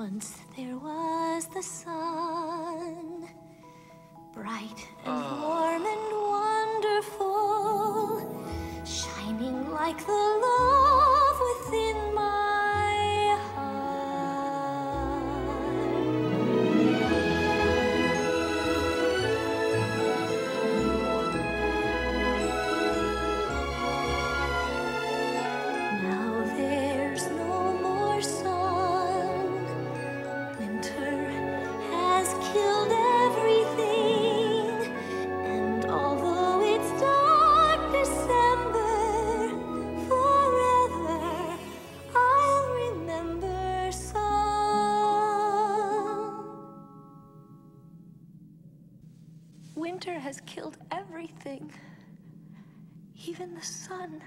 Once there was the sun, bright and ah. warm and wonderful, shining like the love Winter has killed everything, even the sun.